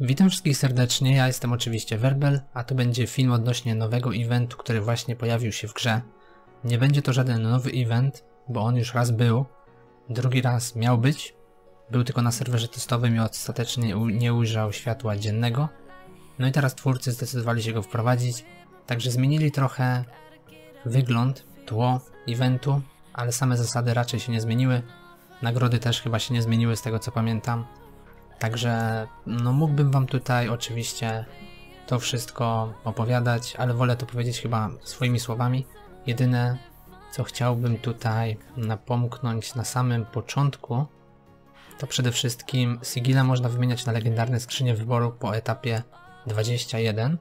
Witam wszystkich serdecznie, ja jestem oczywiście Werbel, a to będzie film odnośnie nowego eventu, który właśnie pojawił się w grze. Nie będzie to żaden nowy event, bo on już raz był, drugi raz miał być, był tylko na serwerze testowym i ostatecznie nie ujrzał światła dziennego. No i teraz twórcy zdecydowali się go wprowadzić, także zmienili trochę wygląd, tło eventu, ale same zasady raczej się nie zmieniły. Nagrody też chyba się nie zmieniły z tego co pamiętam. Także no mógłbym wam tutaj oczywiście to wszystko opowiadać, ale wolę to powiedzieć chyba swoimi słowami. Jedyne co chciałbym tutaj napomknąć na samym początku, to przede wszystkim sigile można wymieniać na legendarne skrzynie wyboru po etapie 21.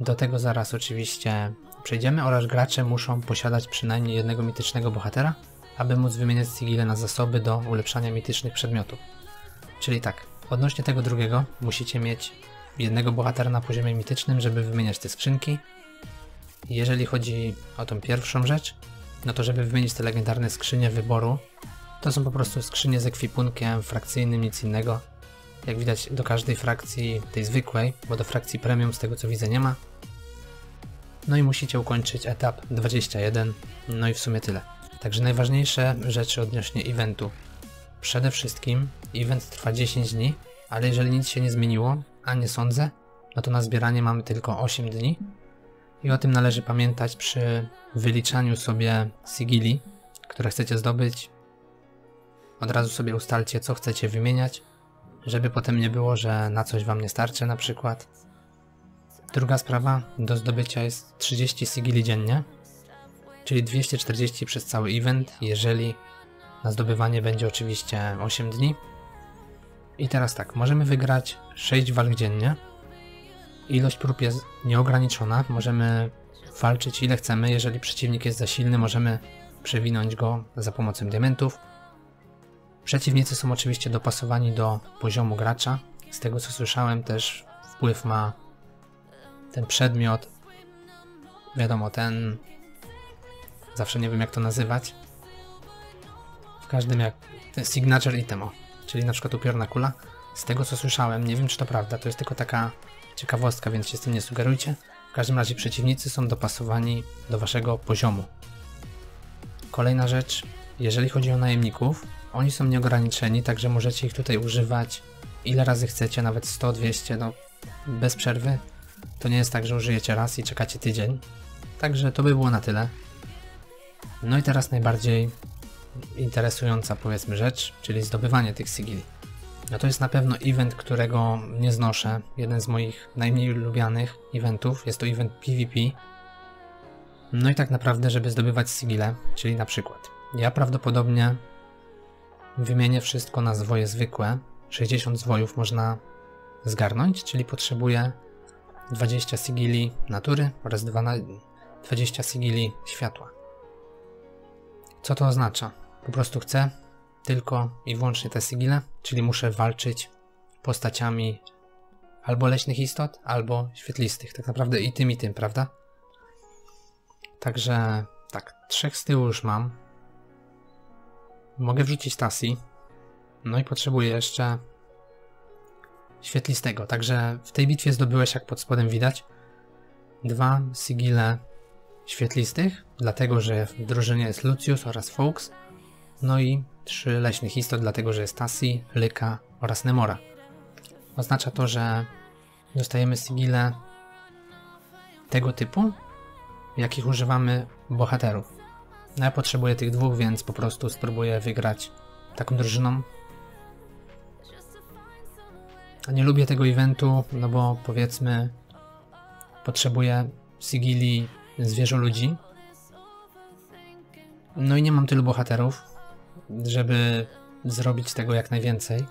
Do tego zaraz oczywiście przejdziemy oraz gracze muszą posiadać przynajmniej jednego mitycznego bohatera, aby móc wymieniać sigile na zasoby do ulepszania mitycznych przedmiotów. Czyli tak, odnośnie tego drugiego musicie mieć jednego bohatera na poziomie mitycznym, żeby wymieniać te skrzynki. Jeżeli chodzi o tą pierwszą rzecz, no to żeby wymienić te legendarne skrzynie wyboru, to są po prostu skrzynie z ekwipunkiem frakcyjnym, nic innego. Jak widać do każdej frakcji, tej zwykłej, bo do frakcji premium z tego co widzę nie ma. No i musicie ukończyć etap 21, no i w sumie tyle. Także najważniejsze rzeczy odnośnie eventu. Przede wszystkim event trwa 10 dni, ale jeżeli nic się nie zmieniło, a nie sądzę, no to na zbieranie mamy tylko 8 dni. I o tym należy pamiętać przy wyliczaniu sobie sigili, które chcecie zdobyć. Od razu sobie ustalcie, co chcecie wymieniać, żeby potem nie było, że na coś wam nie starczy na przykład. Druga sprawa, do zdobycia jest 30 sigili dziennie, czyli 240 przez cały event, jeżeli na zdobywanie będzie oczywiście 8 dni. I teraz tak, możemy wygrać 6 walk dziennie. Ilość prób jest nieograniczona, możemy walczyć ile chcemy. Jeżeli przeciwnik jest za silny, możemy przewinąć go za pomocą diamentów. Przeciwnicy są oczywiście dopasowani do poziomu gracza. Z tego co słyszałem też wpływ ma ten przedmiot. Wiadomo, ten... Zawsze nie wiem jak to nazywać każdym jak signature item, czyli na przykład upiorna kula. Z tego co słyszałem, nie wiem czy to prawda, to jest tylko taka ciekawostka, więc się z tym nie sugerujcie. W każdym razie przeciwnicy są dopasowani do waszego poziomu. Kolejna rzecz, jeżeli chodzi o najemników, oni są nieograniczeni, także możecie ich tutaj używać ile razy chcecie, nawet 100, 200, no bez przerwy. To nie jest tak, że użyjecie raz i czekacie tydzień. Także to by było na tyle. No i teraz najbardziej interesująca powiedzmy rzecz, czyli zdobywanie tych sigili. No to jest na pewno event, którego nie znoszę. Jeden z moich najmniej lubianych eventów. Jest to event PvP. No i tak naprawdę, żeby zdobywać sigile, czyli na przykład ja prawdopodobnie wymienię wszystko na zwoje zwykłe. 60 zwojów można zgarnąć, czyli potrzebuję 20 sigili natury oraz 20 sigili światła. Co to oznacza? Po prostu chcę tylko i wyłącznie te sigile, czyli muszę walczyć postaciami albo leśnych istot, albo świetlistych. Tak naprawdę i tym, i tym, prawda? Także tak, trzech z tyłu już mam. Mogę wrzucić Tasi. No i potrzebuję jeszcze świetlistego. Także w tej bitwie zdobyłeś, jak pod spodem widać, dwa sigile świetlistych, dlatego że w drużynie jest Lucius oraz Fox, no i trzy leśnych istot, dlatego że jest Tassi, Lyka oraz Nemora. Oznacza to, że dostajemy sigile tego typu, jakich używamy bohaterów. No ja potrzebuję tych dwóch, więc po prostu spróbuję wygrać taką drużyną. A nie lubię tego eventu, no bo powiedzmy potrzebuję sigili zwierzę ludzi. No i nie mam tylu bohaterów, żeby zrobić tego jak najwięcej.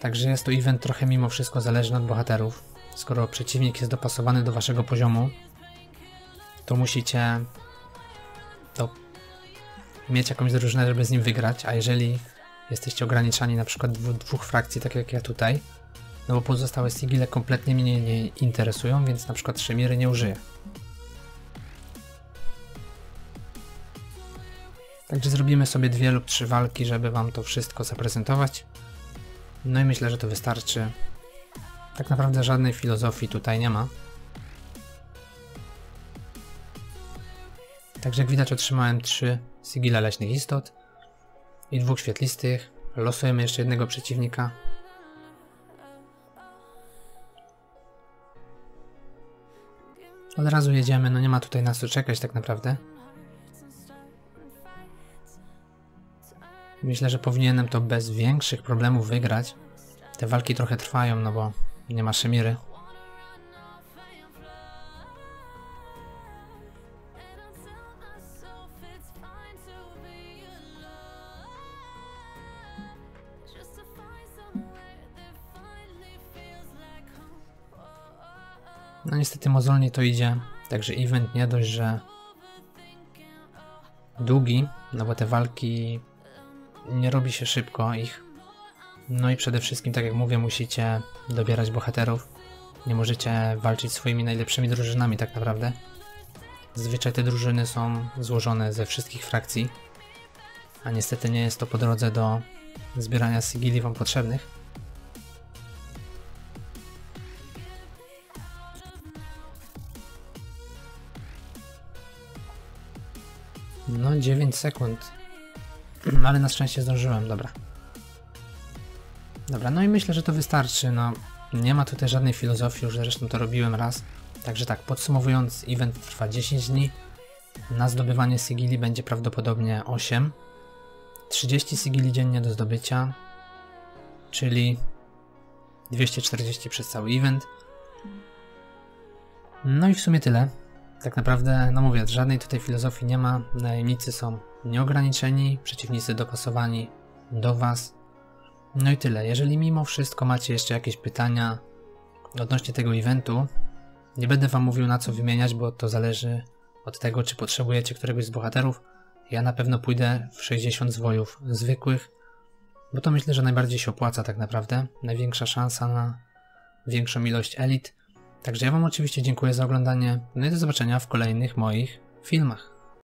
Także jest to event trochę mimo wszystko zależny od bohaterów. Skoro przeciwnik jest dopasowany do waszego poziomu, to musicie to mieć jakąś drużynę, żeby z nim wygrać, a jeżeli jesteście ograniczani na przykład dwóch, frakcji, tak jak ja tutaj, no bo pozostałe sigile kompletnie mnie nie interesują, więc na przykład Szemiry nie użyję. Także zrobimy sobie dwie lub trzy walki, żeby Wam to wszystko zaprezentować. No i myślę, że to wystarczy. Tak naprawdę żadnej filozofii tutaj nie ma. Także jak widać otrzymałem trzy sigile leśnych istot i dwóch świetlistych. Losujemy jeszcze jednego przeciwnika. Od razu jedziemy, no nie ma tutaj nas co czekać tak naprawdę. Myślę, że powinienem to bez większych problemów wygrać. Te walki trochę trwają, no bo nie ma Szemiry. No niestety mozolnie to idzie, także event nie dość, że długi, no bo te walki nie robi się szybko ich. No i przede wszystkim, tak jak mówię, musicie dobierać bohaterów. Nie możecie walczyć swoimi najlepszymi drużynami tak naprawdę. Zazwyczaj te drużyny są złożone ze wszystkich frakcji, a niestety nie jest to po drodze do zbierania sigili wam potrzebnych. No 9 sekund. Ale na szczęście zdążyłem, dobra. Dobra, no i myślę, że to wystarczy. No, nie ma tutaj żadnej filozofii, już zresztą to robiłem raz. Także tak, podsumowując, event trwa 10 dni. Na zdobywanie sigili będzie prawdopodobnie 8. 30 sigili dziennie do zdobycia, czyli 240 przez cały event. No i w sumie tyle. Tak naprawdę, no mówię, żadnej tutaj filozofii nie ma. Najemnicy są nieograniczeni, przeciwnicy dopasowani do Was. No i tyle. Jeżeli mimo wszystko macie jeszcze jakieś pytania odnośnie tego eventu, nie będę Wam mówił na co wymieniać, bo to zależy od tego, czy potrzebujecie któregoś z bohaterów. Ja na pewno pójdę w 60 zwojów zwykłych, bo to myślę, że najbardziej się opłaca tak naprawdę. Największa szansa na większą ilość elit. Także ja Wam oczywiście dziękuję za oglądanie, no i do zobaczenia w kolejnych moich filmach.